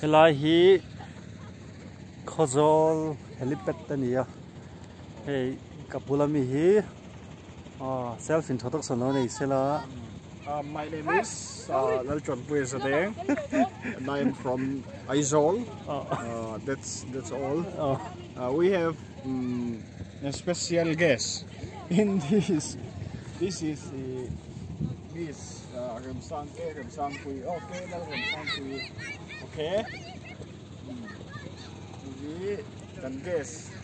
helai hi khozol helipad tania hey kapulami hi ah self introduction lo nei sela Uh, my name is uh, Lalchon Puesadeng and I am from Aizol. oh Uh, that's that's all. oh Uh, we have um, a special guest in this. This is the this uh, Remsang Ke Remsang Pui. Okay, Lal Remsang Pui. Okay. Ini dan guest.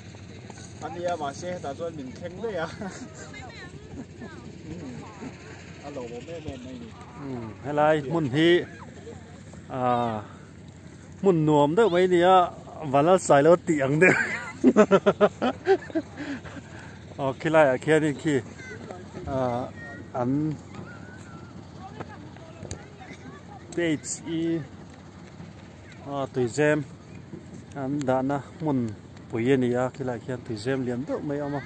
Anh em mà xe ta cho mình khen đấy à. Hello, bố mẹ mẹ này. อืม helai mun hi ah mun nuam de mai nia wala sai lo tiang de oh khilai a khia ni khi ah an page i à tùy gem. An đã na mun bùi yên ya khi lại khi tùy gem liền đâu mấy ông à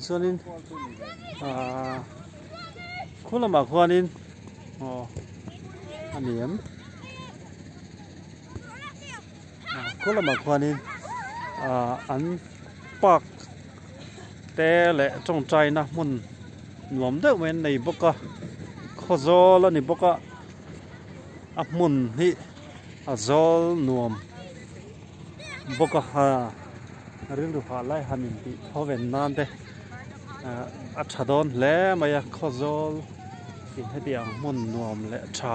cho nên à khu làm mà khu nên ờ anh em. À, khu làm mà khu nên à anh park té lệ trong trai na mun nuông đâu mấy này bốc à khó gió là này bốc à อับมุนนี่อัจอลนวมบกฮาเรื่องดูผ่าไล่หันินที่พอเวนนานเดอัจฉดอนและมาอยากอจอลที่ให้เดียงมุนนวมและชา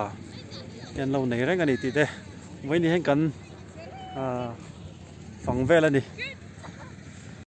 เอ็นเราในเรื่องอันนี้ติเดไว้นี่ให้กันฝังเวลนี่